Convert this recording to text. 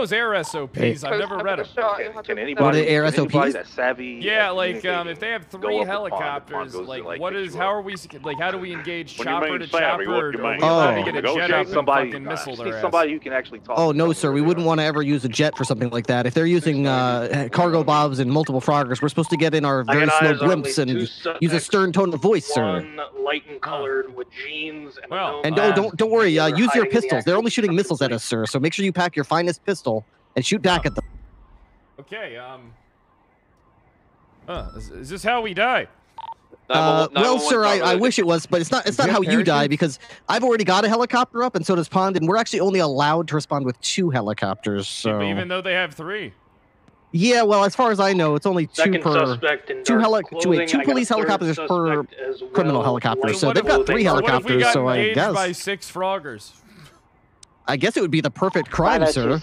those air SOPs? I've never read them. Can, can anybody, What are air can anybody SOPs? that's savvy? Yeah, like um, if they have three up the pond, helicopters, like like, what pick is? you How are we? Like how do we engage chopper to savvy, chopper? what Or you are we mean? to Oh. get a jet Negotiate up and somebody, fucking uh, missile their ass? somebody who can actually talk. Oh no, sir. We wouldn't want to ever use a jet for something like that. If they're using uh, Cargobobs and multiple froggers, we're supposed to get in our very slow blimps and use a stern tone of voice, sir. Light and colored with jeans and Well, And oh, don't don't worry. Uh, use your hiding in the pistols. They're only shooting missiles at us, sir. So make sure you pack your finest pistol and shoot back at them. Okay. Um. Uh, is, is this how we die? Uh, well, sir, I, I wish it was, but it's not. It's Do not how you die because I've already got a helicopter up, and so does Pond, and we're actually only allowed to respond with two helicopters. So Even though they have three. yeah, well, as far as I know, it's only two Second per suspect in two dark heli- two- wait, two I got a police helicopters per suspect as criminal well, helicopter, light so they've got three clothing. What if we helicopters, got so I guess- by six froggers? I guess it would be the perfect crime, sir.